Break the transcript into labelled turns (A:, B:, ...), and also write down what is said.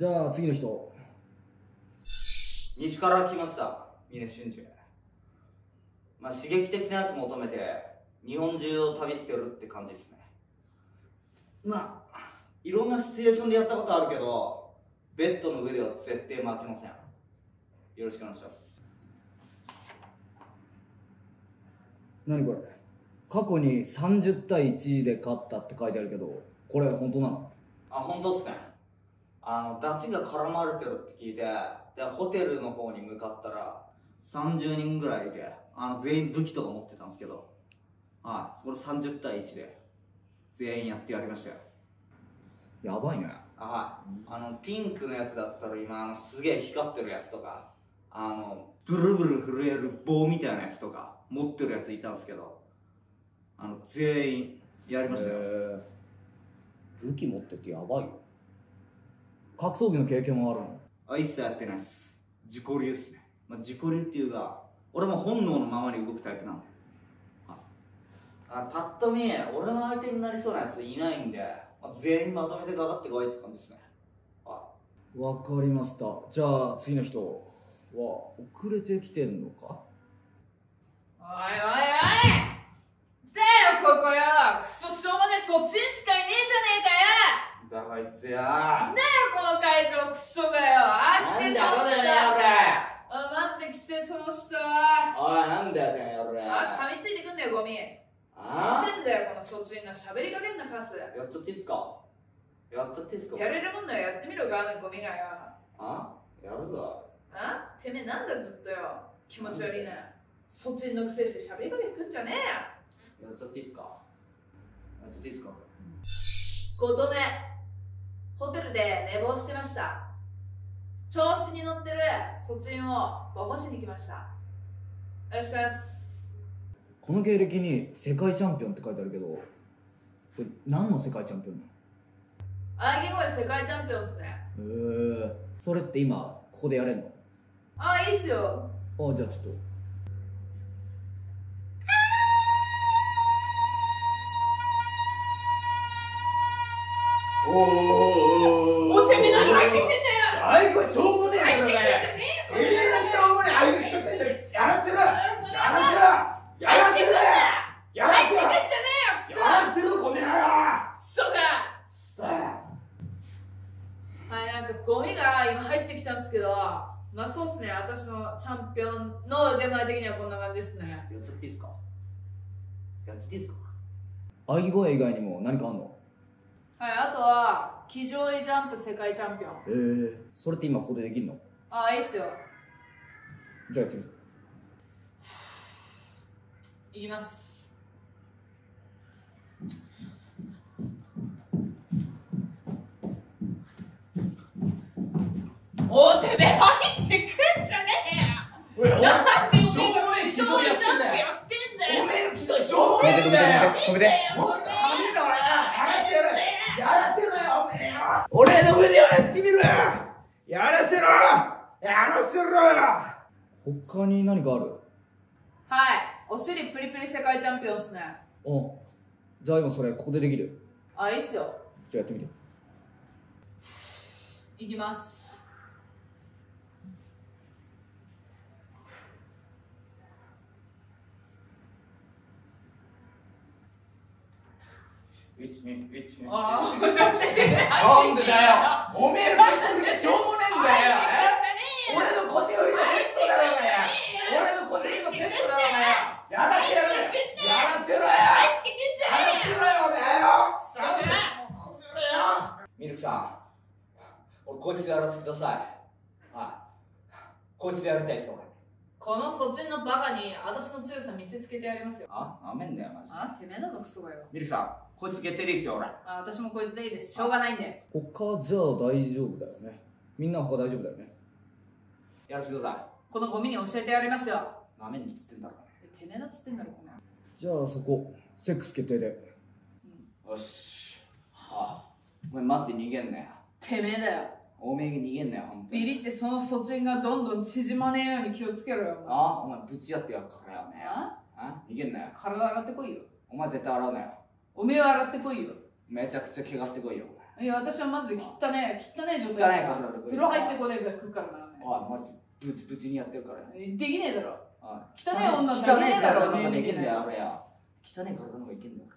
A: じゃあ次の人。
B: 西から来ました。峰俊二。まあ刺激的なやつ求めて日本中を旅してるって感じですね。まあいろんなシチュエーションでやったことあるけどベッドの上では絶対負けません。よろしくお願いします。
A: 何これ。過去に30対1で勝ったって書いてあるけどこれ本当なの？
B: あ本当っすねあのダチが絡まれてるって聞いてでホテルの方に向かったら30人ぐらいであの全員武器とか持ってたんですけどはいこれ30対1で全員やってやりましたよ。
A: やばいね。
B: あはい。あのピンクのやつだったら今あのすげえ光ってるやつとかあのブルブル震える棒みたいなやつとか持ってるやついたんですけどあの全員やりましたよ、
A: 武器持ってってやばいよ格闘技の経験もあるの？
B: あ一切やってないっす。自己流っすね、まあ、自己流っていうか俺も本能のままに動くタイプなんで。ああパッと見俺の相手になりそうなやついないんで、まあ、全員まとめてかかってこいって感じですね。あ。
A: わかりました。じゃあ次の人は遅れてきてんのか？
C: おいおいおい！だよここよ！クソしょうもねそっちしかいねえじゃねえかよ！
B: だあいつや
C: なんだよこの会場クソがよあ来て
B: なんだよれ
C: あマジで来て倒した
B: おいなんだよてめえ俺。
C: あ噛みついてくんだよゴミ。
B: あ？
C: してんだよこのそっちが喋りかけんなカス。
B: やっちゃっていいっすか？やっちゃっていいっすか？
C: やれるもんならやってみろガーナゴミがよ。
B: あ？やるぞ。
C: あ？てめえなんだずっとよ。気持ち悪いなそっちのくせして喋りかけてくんじゃねえよ。
B: やっちゃっていいっすか？やっちゃっていいっすか？
C: ことね。ホテルで寝坊してました調子に乗ってる。そっちをボコしに来ました。よろしくお願いします。
A: この経歴に世界チャンピオンって書いてあるけどこれ何の世界チャンピオンなの？
C: あげ声世界チャンピオンっすね。
A: へえそれって今ここでやれんの？
C: あいいっすよ。
A: あじゃあちょっと。
B: おお
C: おてめえ何入ってきてんだよ
B: あいこれしょうもねえ
C: 入ってきてんじゃね
B: てめえがしょうもねえあいつちょっとやらせろ。やらせろ。やらせろ。やらせろ。
C: 入ってきてんじゃねえよ
B: やらせろこの野郎。
C: クソが。
B: さあ
C: はいなんかゴミが今入ってきたんですけどまあそうっすね。私のチャンピオンの腕前的にはこんな感じですね。
B: やっちゃっていいっすか？やっちゃっていいっすか？
A: 喘ぎ声以外にも何かあんの？
C: はいあとは騎乗位ジャンプ世界チャンピオン。
A: へえ。それって今ここでできんの？
C: あいいっすよ。
A: じゃあやってみて
C: いきます。おてめえ入ってくんじゃねえよ。なんでおめえが騎乗位ジャンプやってんだよ。
B: おめえの基礎しょうもねえんだよ
A: 止めて
B: もっとはみだ俺やらせろよおめえよ俺の上でやってみろよ。やらせろやらせろよ。
A: 他に何かある
C: はいお尻プリプリ世界チャンピオンっすね。
A: あじゃあ今それここでできる。
C: あいいっすよ。
A: じゃあやってみて。
C: いきます
B: 一二一二
C: あー
B: なんでだよ。おめえの腰がしょうもねえんだよ。え俺の腰よりのセットだろうがよ俺の腰よ。りのセットだろうがよやらせろよやらせろよやらせろよおめえよ腰よよみるきさん俺こい。つでやらせてください。はい。こい。つでやりたい。っす俺
C: このそっちのバカに私の強さ見せつけてやりますよ。
B: あなめんだよマジで。
C: あてめえだぞクソがよ。
B: みるきさんこいつ決定でいいっすよ俺。
C: あ私もこいつでいいです。しょうがないんで。
A: 他じゃあ大丈夫だよね。みんな他大丈夫だよね。
B: やらせてくださ
C: このゴミに教えてやりますよ。
B: いなめんにっつってんだろ
C: てめえだっつってんだろこの。
A: じゃあそこセックス決定で。
B: よし。あ？お前マジで逃げんなよ。
C: てめえだよ
B: おめえが逃げんなよほんとに。
C: ビリってそのそちんがどんどん縮まねえように気をつけろよお前。
B: あお前ぶちやってやるからよおめえ。
C: あ？
B: あ？逃げんなよ。
C: 体洗ってこいよ。
B: お前絶対洗うなよ。
C: おめえは洗ってこいよ。
B: めちゃくちゃ怪我してこいよ
C: いや私はマジで汚ね汚ね状
A: 汚い
C: 態
A: 体で
C: 風呂入ってこねえから食うからな
A: おいマジブチブチにやってるから。
C: できねえだろ。
A: あ
C: 汚い女
A: 汚い
C: じゃねえだろ
A: 体の方が
C: 目見てない
A: いけんだよあれや汚い体の方がいけんだよ